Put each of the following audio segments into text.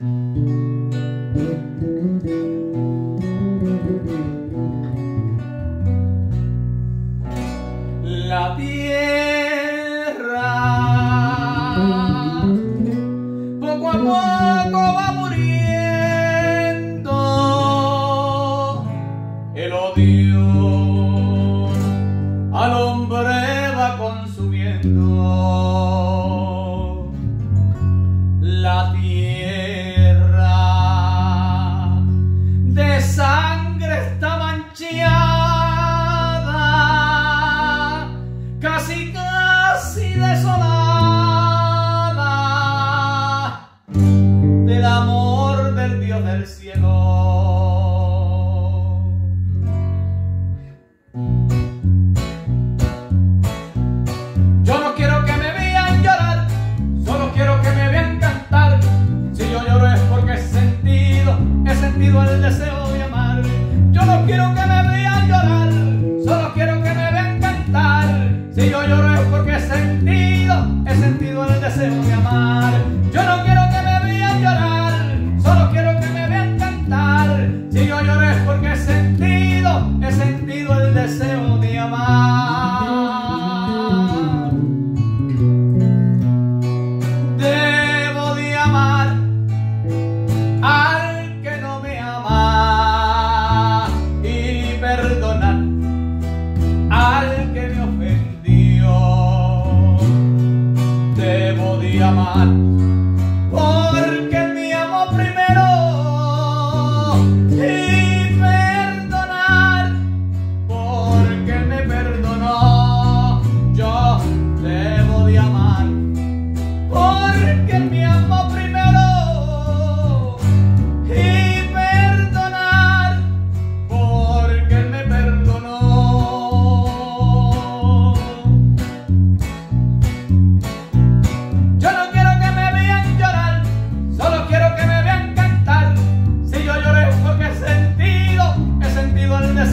La tierra poco a poco va muriendo. El odio al hombre va consumiendo. La tierra casi casi desolada del amor del Dios del cielo. Sentido el deseo de amar. Amar porque me amó primero y perdonar porque me perdonó. Yo debo de amar porque me amó primero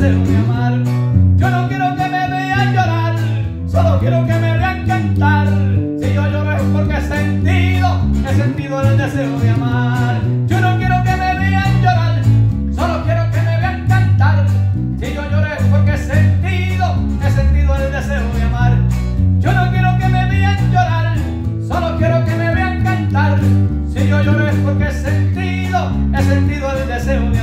de amar. Yo no quiero que me vean llorar, solo quiero que me vean cantar. Si yo lloro es porque he sentido, he sentido el deseo de amar. Yo no quiero que me vean llorar, solo quiero que me vean cantar. Si yo lloré es porque he sentido, he sentido el deseo de amar. Yo no quiero que me vean llorar, solo quiero que me vean cantar. Si yo lloré es porque he sentido, he sentido el deseo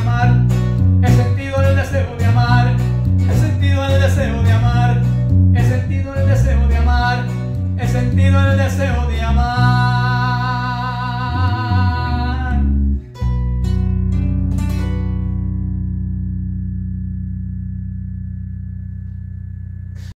sentido el deseo de amar.